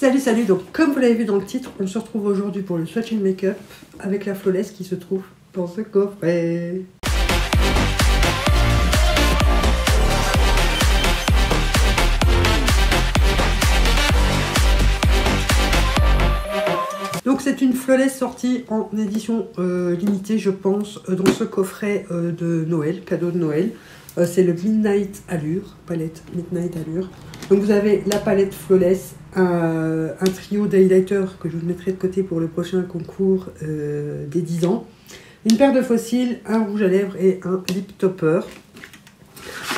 Salut, salut. Donc, comme vous l'avez vu dans le titre, on se retrouve aujourd'hui pour le Swatch and Makeup avec la flawless qui se trouve dans ce coffret. Donc c'est une flawless sortie en édition euh, limitée, je pense, euh, dans ce coffret euh, de Noël, cadeau de Noël. C'est le Midnight Allure, palette Midnight Allure. Donc vous avez la palette flawless, un, trio d'highlighters que je vous mettrai de côté pour le prochain concours des 10 ans. Une paire de fossiles, un rouge à lèvres et un lip topper.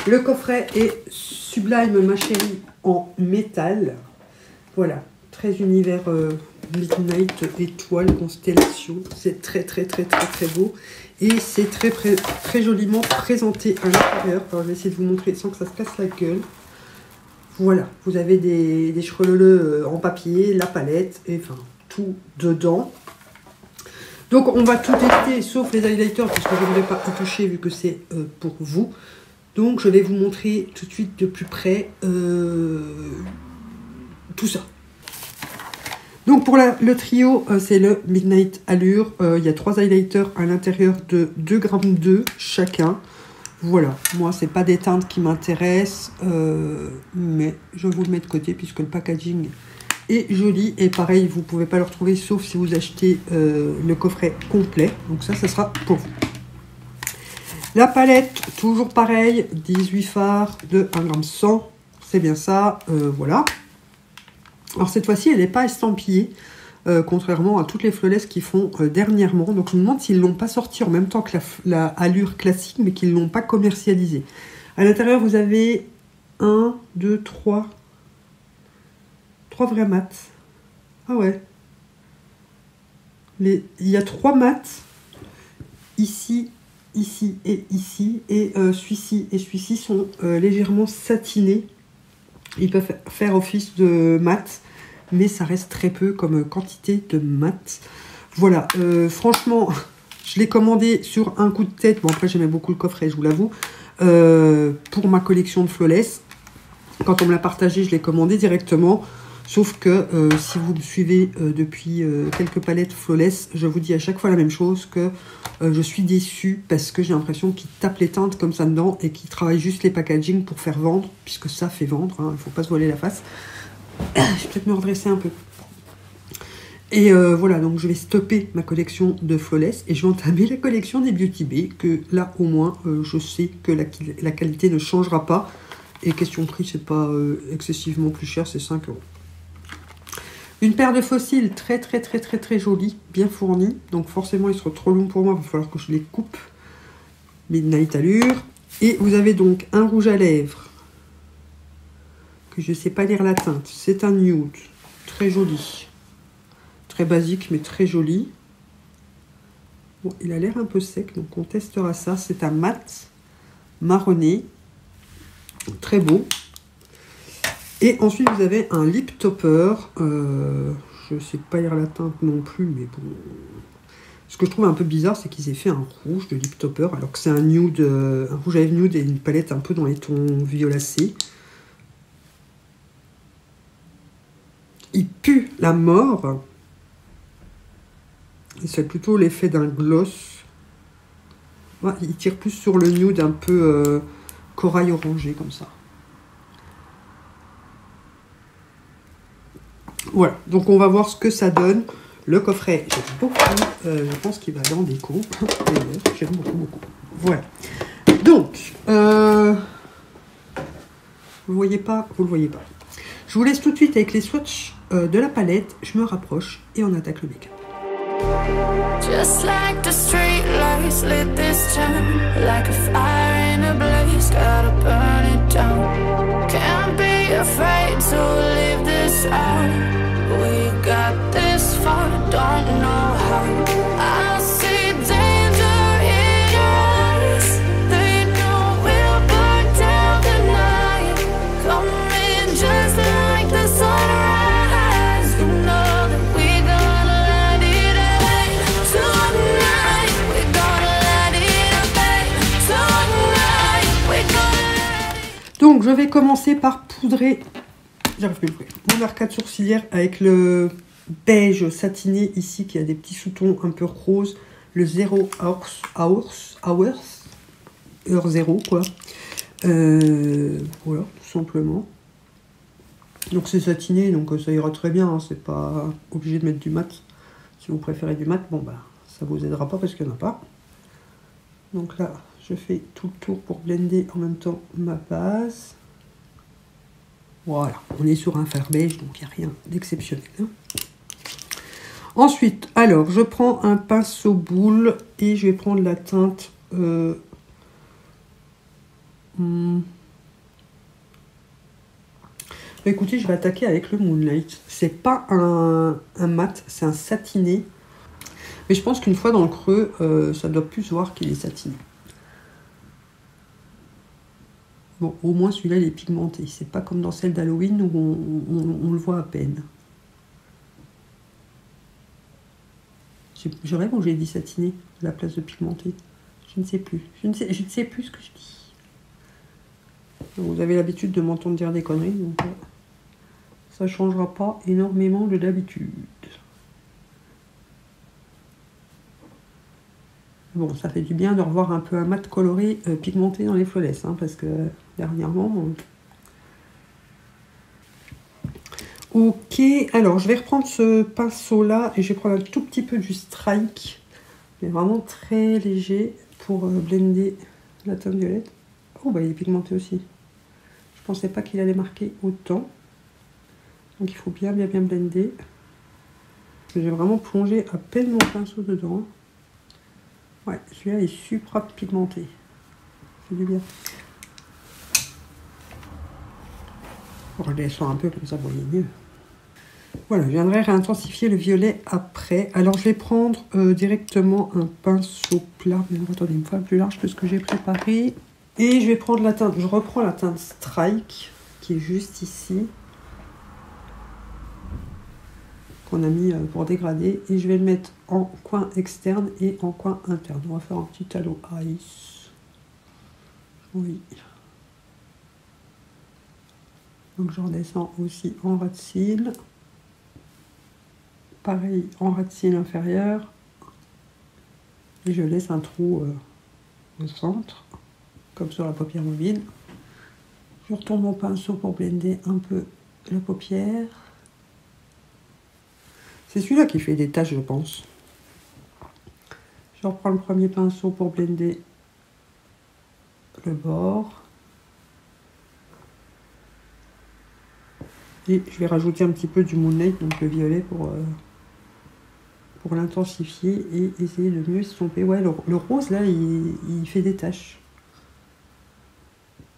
Le coffret est sublime ma chérie en métal. Voilà, très univers Midnight étoile, constellation. C'est très très très très très beau. Et c'est très, très joliment présenté à l'intérieur. Je vais essayer de vous montrer sans que ça se casse la gueule. Voilà, vous avez des, des euh, en papier, la palette, et enfin tout dedans. Donc on va tout tester sauf les highlighters parce que je ne vais pas y toucher vu que c'est euh, pour vous. Donc je vais vous montrer tout de suite de plus près euh, tout ça. Donc pour le trio, euh, c'est le Midnight Allure. Euh, il y a trois highlighters à l'intérieur de 2 grammes 2 chacun. Voilà, moi c'est pas des teintes qui m'intéressent, euh, mais je vous le mets de côté puisque le packaging est joli. Et pareil, vous pouvez pas le retrouver sauf si vous achetez le coffret complet. Donc ça, ça sera pour vous. La palette, toujours pareil, 18 fards de 1 gramme 100. C'est bien ça, voilà. Alors cette fois-ci, elle n'est pas estampillée, euh, contrairement à toutes les flawless qui font euh, dernièrement. Donc je me demande s'ils ne l'ont pas sorti en même temps que la, allure classique, mais qu'ils ne l'ont pas commercialisée. À l'intérieur, vous avez 1, 2, 3. 3 vrais mats. Ah ouais. il y a 3 mats. Ici, ici et ici. Et euh, celui-ci et celui-ci sont légèrement satinés. Ils peuvent faire office de mat, mais ça reste très peu comme quantité de mat. Voilà, euh, franchement, je l'ai commandé sur un coup de tête. Bon, après, j'aimais beaucoup le coffret, je vous l'avoue. Euh, pour ma collection de flawless. Quand on me l'a partagé, je l'ai commandé directement. Sauf que euh, si vous me suivez euh, depuis euh, quelques palettes flawless, je vous dis à chaque fois la même chose que je suis déçue parce que j'ai l'impression qu'ils tapent les teintes comme ça dedans et qu'ils travaillent juste les packaging pour faire vendre, puisque ça fait vendre, hein, il ne faut pas se voiler la face. je vais peut-être me redresser un peu. Et voilà, donc je vais stopper ma collection de flawless et je vais entamer la collection des Beauty Bay, que là au moins je sais que la, la, qualité ne changera pas. Et question prix, c'est pas excessivement plus cher, c'est 5 euros. Une paire de fossiles très très très très très jolie, bien fournie. Donc forcément ils seront trop longs pour moi, il va falloir que je les coupe. Midnight Allure. Et vous avez donc un rouge à lèvres, que je ne sais pas lire la teinte. C'est un nude, très joli. Très basique mais très joli. Bon, il a l'air un peu sec, donc on testera ça. C'est un mat marronné, très beau. Et ensuite, vous avez un lip topper. Euh, je ne sais pas lire la teinte non plus, mais bon. Ce que je trouve un peu bizarre, c'est qu'ils aient fait un rouge de lip topper, alors que c'est un nude, un rouge à lèvres nude et une palette un peu dans les tons violacés. Il pue la mort. Et c'est plutôt l'effet d'un gloss. il tire plus sur le nude un peu euh, corail orangé comme ça. Voilà, donc on va voir ce que ça donne. Le coffret, j'aime beaucoup. Je pense qu'il va aller en déco. j'aime beaucoup, beaucoup. Voilà. Donc, euh, vous ne voyez pas, vous le voyez pas. Je vous laisse tout de suite avec les swatchs euh, de la palette. Je me rapproche et on attaque le make-up. Just like the street lights lit this town Like a fire in a blaze, gotta burn it down afraid to leave this out. We got this far, don't know how. Je vais commencer par poudrer. Mon arcade sourcilière avec le beige satiné ici qui a des petits sous-tons un peu roses. Le 0 hours, hours, hours, heure 0 quoi. Euh, voilà, tout simplement. Donc c'est satiné, donc ça ira très bien. Hein. c'est pas obligé de mettre du mat. Si vous préférez du mat, bon bah ça vous aidera pas parce qu'il n'y en a pas. Donc là, je fais tout le tour pour blender en même temps ma base. Voilà, on est sur un fer beige, donc il n'y a rien d'exceptionnel. Hein. Ensuite, alors, je prends un pinceau boule et je vais prendre la teinte... Euh, hmm. bah, écoutez, je vais attaquer avec le Moonlight. C'est pas un, mat, c'est un satiné. Mais je pense qu'une fois dans le creux, euh, ça doit plus voir qu'il est satiné. Bon, au moins celui-là, il est pigmenté. C'est pas comme dans celle d'Halloween où on, le voit à peine. Je rêve où j'ai dit satiné à la place de pigmenté. Je ne sais plus. Je ne sais, je ne sais plus ce que je dis. Vous avez l'habitude de m'entendre dire des conneries, donc euh, ça ne changera pas énormément de d'habitude. Bon, ça fait du bien de revoir un peu un mat coloré euh, pigmenté dans les flawless, hein, parce que dernièrement... Ok, alors je vais reprendre ce pinceau-là et je vais prendre un tout petit peu du strike, mais vraiment très léger pour euh, blender la teinte violette. Oh, bah il est pigmenté aussi. Je pensais pas qu'il allait marquer autant. Donc il faut bien, bien, bien blender. J'ai vraiment plongé à peine mon pinceau dedans. Ouais, celui-là est super pigmenté. C'est du bien. On redescend un peu comme ça, vous voyez mieux. Voilà, je viendrai réintensifier le violet après. Alors, je vais prendre euh, directement un pinceau plat. Mais attendez, une fois plus large que ce que j'ai préparé. Et je vais prendre la teinte, je reprends la teinte Strike, qui est juste ici. A mis euh, pour dégrader. Et je vais le mettre en coin externe et en coin interne. On va faire un petit halo ice. Oui. Donc je redescends aussi en ras de cils. Pareil en ras de cils inférieur. Et je laisse un trou euh, au centre, comme sur la paupière mobile. Je retourne mon pinceau pour blender un peu la paupière. C'est celui-là qui fait des taches, je pense. Je reprends le premier pinceau pour blender le bord. Et je vais rajouter un petit peu du Moonlight, donc le violet, pour, euh, pour l'intensifier et essayer de mieux estomper. Ouais, le, rose, là, il, fait des taches.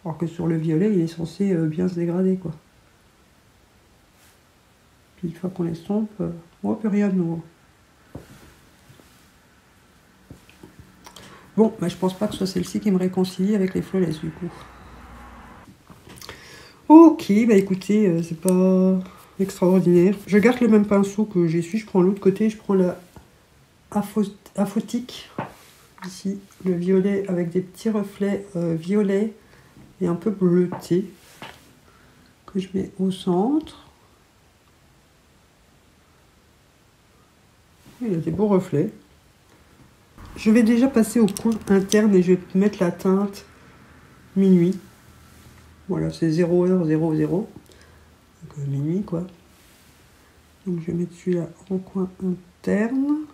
Alors que sur le violet, il est censé euh, bien se dégrader, quoi. Puis une fois qu'on euh, voit plus rien de nouveau. Bon, bah, je pense pas que ce soit celle-ci qui me réconcilie avec les flawless, du coup. Ok, bah écoutez, euh, c'est pas extraordinaire. Je garde le même pinceau que j'ai su, je prends l'autre côté, je prends la aphotique, ici, le violet avec des petits reflets euh, violets et un peu bleuté, que je mets au centre. Il y a des beaux reflets. Je vais déjà passer au coin interne et je vais mettre la teinte minuit. Voilà, c'est 0 h 0 0. Donc euh, minuit quoi. Donc je vais mettre celui-là en coin interne.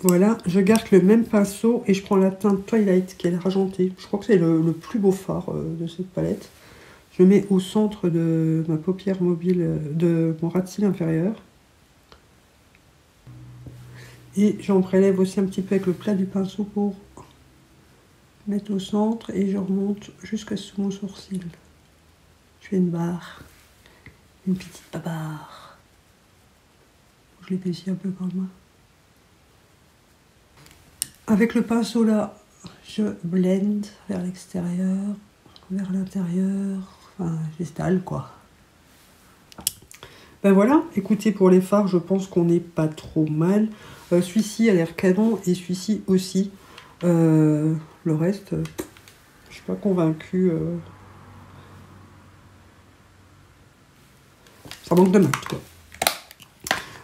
Voilà, je garde le même pinceau et je prends la teinte Twilight qui est argentée. Je crois que c'est le, plus beau phare euh, de cette palette. Je mets au centre de ma paupière mobile, euh, de mon cils inférieur. Et j'en prélève aussi un petit peu avec le plat du pinceau pour mettre au centre et je remonte jusqu'à sous mon sourcil. Je fais une barre, une petite barre. Je l'épaissis un peu quand même. Avec le pinceau là, je blende vers l'extérieur, vers l'intérieur, enfin j'installe quoi. Ben voilà, écoutez pour les phares, je pense qu'on n'est pas trop mal. Euh, celui-ci a l'air canon et celui-ci aussi. Euh, le reste, je suis pas convaincue. Euh. ça manque de mat, quoi.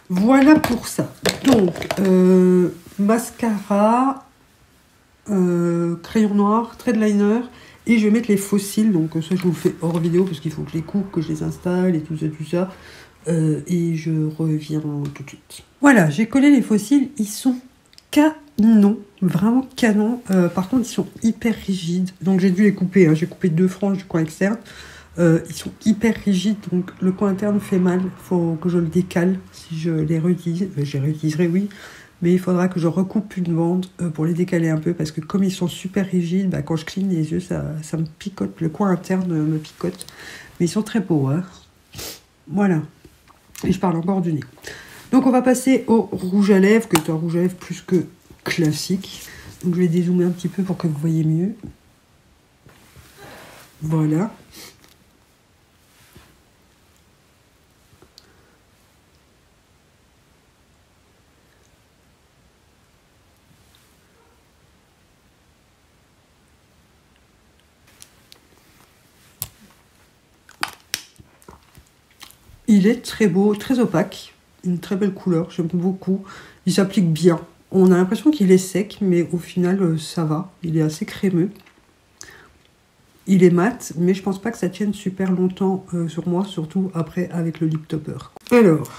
Voilà pour ça. Donc, euh, mascara, euh, crayon noir, trade liner, et je vais mettre les fossiles. Donc ça, je vous le fais hors vidéo parce qu'il faut que je les coupe, que je les installe et tout ça, tout ça. Euh, et je reviens tout de suite. Voilà, j'ai collé les fossiles. Ils sont canon, vraiment canon. par contre, ils sont hyper rigides. Donc j'ai dû les couper. Hein. J'ai coupé deux franges du coin externe. Euh, ils sont hyper rigides, donc le coin interne fait mal. Faut que je le décale si je les réutilise. Euh, je les réutiliserai, oui, mais il faudra que je recoupe une bande euh, pour les décaler un peu parce que comme ils sont super rigides, bah, quand je cligne les yeux, ça, ça, me picote. Le coin interne me picote. Mais ils sont très beaux. Hein. Voilà. Et je parle encore du nez. Donc on va passer au rouge à lèvres, qui est un rouge à lèvres plus que classique. Donc je vais dézoomer un petit peu pour que vous voyez mieux. Voilà. Il est très beau, très opaque, une très belle couleur, j'aime beaucoup. Il s'applique bien. On a l'impression qu'il est sec, mais au final, euh, ça va. Il est assez crémeux. Il est mat, mais je pense pas que ça tienne super longtemps euh, sur moi, surtout après avec le lip topper. Alors.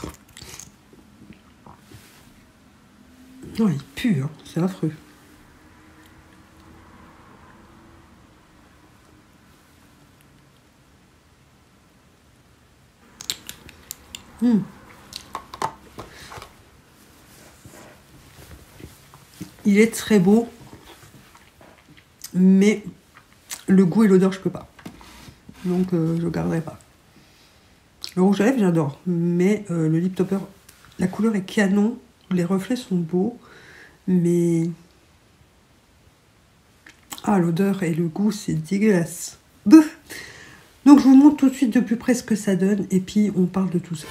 Il pue, hein. c'est affreux. Hmm. Il est très beau, mais le goût et l'odeur, je peux pas. Donc, euh, je garderai pas. Le rouge à lèvres, j'adore, mais euh, le lip topper, la couleur est canon, les reflets sont beaux, mais ah, l'odeur et le goût, c'est dégueulasse. Donc je vous montre tout de suite de plus près ce que ça donne et puis on parle de tout ça.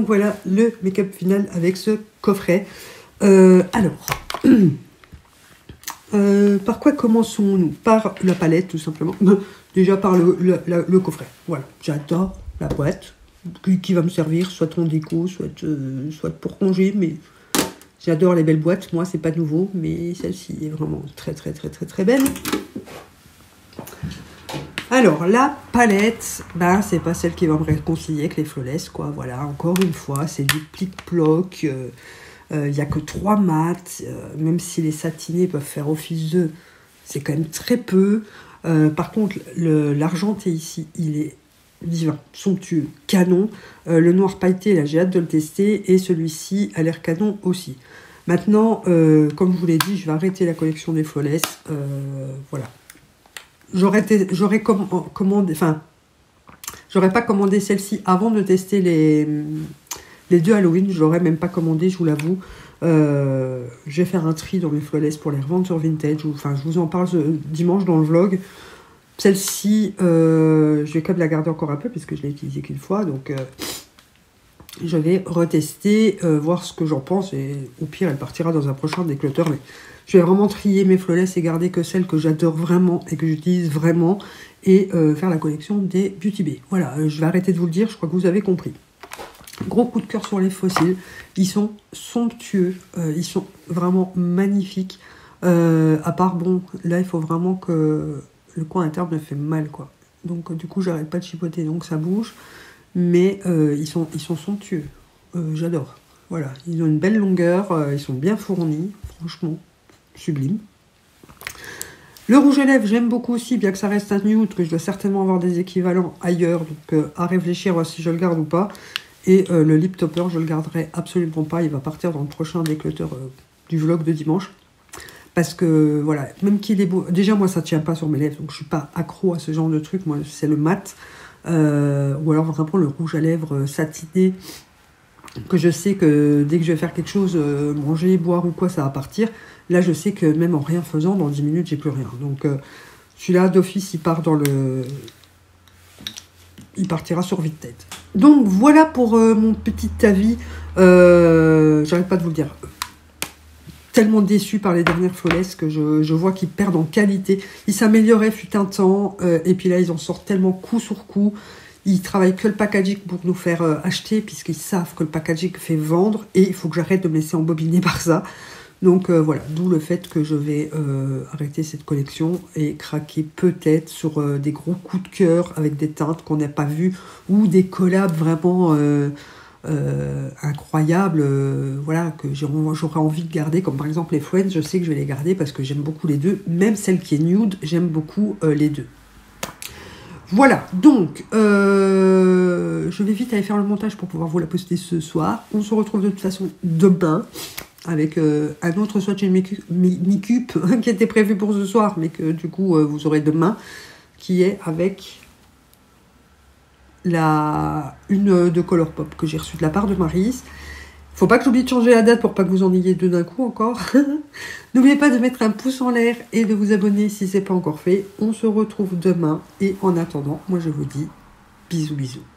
Voilà le make-up final avec ce coffret. Euh, alors, euh, par quoi commençons-nous? Par la palette, tout simplement. Déjà par le, coffret. Voilà, j'adore la boîte qui, va me servir soit en déco, soit, euh, soit pour congé, mais j'adore les belles boîtes. Moi, c'est pas nouveau, mais celle-ci est vraiment très, très, très, très, très belle. Alors, la palette, ben, c'est pas celle qui va me réconcilier avec les flawless, quoi. Voilà, encore une fois, c'est du plic-ploc. Il euh, n'y euh, a que trois mats, euh, même si les satinés peuvent faire office d'eux, c'est quand même très peu. par contre, l'argenté ici, il est divin, somptueux, canon. le noir pailleté, là, j'ai hâte de le tester. Et celui-ci a l'air canon aussi. Maintenant, comme je vous l'ai dit, je vais arrêter la collection des flawless. voilà, j'aurais commandé, enfin, j'aurais pas commandé celle-ci avant de tester les, les deux Halloween. Je l'aurais même pas commandé, je vous l'avoue. Euh, je vais faire un tri dans mes flawless pour les revendre sur Vintage. Enfin, je vous en parle dimanche dans le vlog. Celle-ci, euh, je vais quand même la garder encore un peu parce que je l'ai utilisée qu'une fois. Donc, euh, je vais retester, voir ce que j'en pense. Et au pire, elle partira dans un prochain décloteur. Mais je vais vraiment trier mes flawless et garder que celles que j'adore vraiment et que j'utilise vraiment et euh, faire la collection des Beauty Bay. Voilà, euh, je vais arrêter de vous le dire, je crois que vous avez compris. Gros coup de cœur sur les fossiles, ils sont somptueux, euh, ils sont vraiment magnifiques. à part, bon, là il faut vraiment que le coin interne me fait mal, quoi. Donc du coup, j'arrête pas de chipoter, donc ça bouge. Mais ils, sont, ils sont somptueux, j'adore. Voilà, ils ont une belle longueur, ils sont bien fournis, franchement, sublime. Le rouge à lèvres, j'aime beaucoup aussi, bien que ça reste un nude, que je dois certainement avoir des équivalents ailleurs, donc euh, à réfléchir si je le garde ou pas. Et euh, le lip topper, je le garderai absolument pas. Il va partir dans le prochain déclutter du vlog de dimanche. Parce que, voilà, même qu'il est beau... Déjà, moi, ça tient pas sur mes lèvres, donc je suis pas accro à ce genre de truc. Moi, c'est le mat. ou alors vraiment le rouge à lèvres satiné que je sais que dès que je vais faire quelque chose, manger, boire ou quoi, ça va partir. Là, je sais que même en rien faisant, dans 10 minutes, j'ai plus rien. Donc, celui-là, d'office, il part dans le... Il partira sur vite tête. Donc, voilà pour euh, mon petit avis. Euh, J'arrête pas de vous le dire. Tellement déçu par les dernières flawless que je, vois qu'ils perdent en qualité. Ils s'amélioraient fut un temps. Euh, et puis là, ils en sortent tellement coup sur coup. Ils travaillent que le packaging pour nous faire euh, acheter, puisqu'ils savent que le packaging fait vendre. Et il faut que j'arrête de me laisser embobiner par ça. Donc euh, voilà, d'où le fait que je vais euh, arrêter cette collection et craquer peut-être sur euh, des gros coups de cœur avec des teintes qu'on n'a pas vues ou des collabs vraiment incroyables, voilà, que j'aurais envie de garder, comme par exemple les Friends, je sais que je vais les garder parce que j'aime beaucoup les deux, même celle qui est nude, j'aime beaucoup les deux. Voilà, donc je vais vite aller faire le montage pour pouvoir vous la poster ce soir. On se retrouve de toute façon demain avec euh, un autre swatch mini-cup qui était prévu pour ce soir, mais que du coup euh, vous aurez demain, qui est avec la une de Colourpop que j'ai reçue de la part de Marise. Faut pas que j'oublie de changer la date pour pas que vous en ayez deux d'un coup encore. N'oubliez pas de mettre un pouce en l'air et de vous abonner si c'est pas encore fait. On se retrouve demain et en attendant, moi je vous dis bisous bisous.